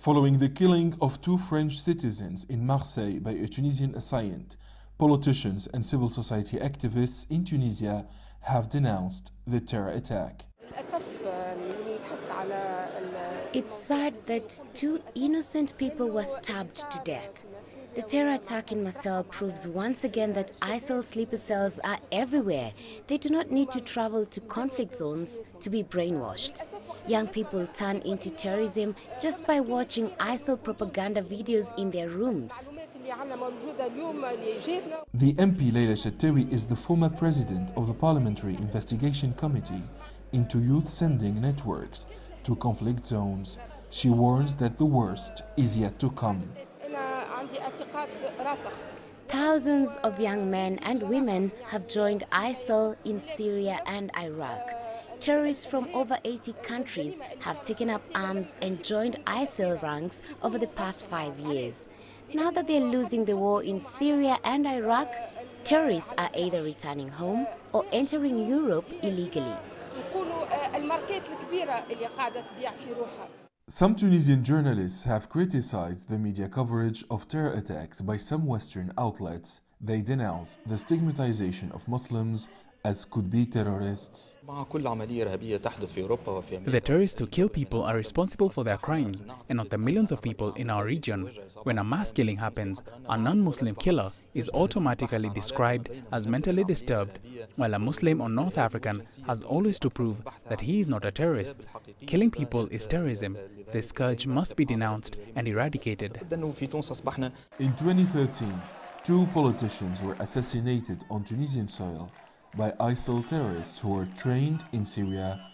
Following the killing of two French citizens in Marseille by a Tunisian assailant, politicians and civil society activists in Tunisia have denounced the terror attack. It's sad that two innocent people were stabbed to death. The terror attack in Marseille proves once again that ISIL sleeper cells are everywhere. They do not need to travel to conflict zones to be brainwashed. Young people turn into terrorism just by watching ISIL propaganda videos in their rooms. The MP Leila Chettaoui is the former president of the Parliamentary Investigation Committee into youth sending networks to conflict zones. She warns that the worst is yet to come. Thousands of young men and women have joined ISIL in Syria and Iraq. Terrorists from over 80 countries have taken up arms and joined ISIL ranks over the past five years. Now that they're losing the war in Syria and Iraq, terrorists are either returning home or entering Europe illegally. Some Tunisian journalists have criticized the media coverage of terror attacks by some Western outlets. They denounce the stigmatization of Muslims as could be terrorists. The terrorists who kill people are responsible for their crimes and not the millions of people in our region. When a mass killing happens, a non-Muslim killer is automatically described as mentally disturbed, while a Muslim or North African has always to prove that he is not a terrorist. Killing people is terrorism. This scourge must be denounced and eradicated. In 2013, two politicians were assassinated on Tunisian soil by ISIL terrorists who were trained in Syria.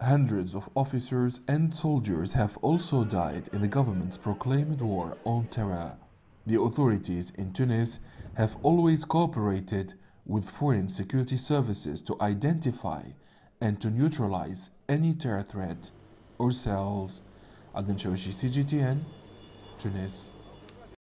Hundreds of officers and soldiers have also died in the government's proclaimed war on terror. The authorities in Tunis have always cooperated with foreign security services to identify and to neutralize any terror threat or cells. Adnen Chaouachi, CGTN, Tunis.